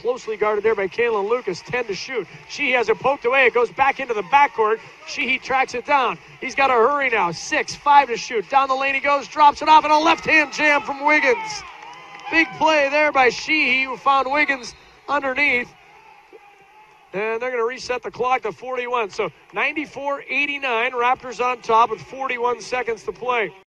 closely guarded there by Kalin Lucas. 10 to shoot. She has it poked away. It goes back into the backcourt. Sheehey tracks it down. He's got to hurry now. Six, five to shoot. Down the lane he goes, drops it off, and a left hand jam from Wiggins. Big play there by Sheehey, who found Wiggins underneath. And they're going to reset the clock to 41. So 94 89. Raptors on top with 41 seconds to play.